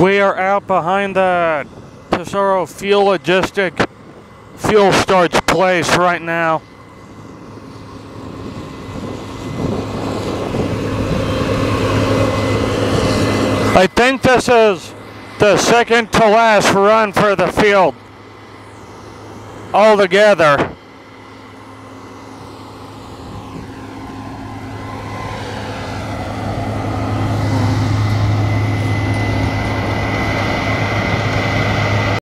We are out behind the Tesoro Fuel Logistic Fuel Storage Place right now. I think this is the second to last run for the field altogether.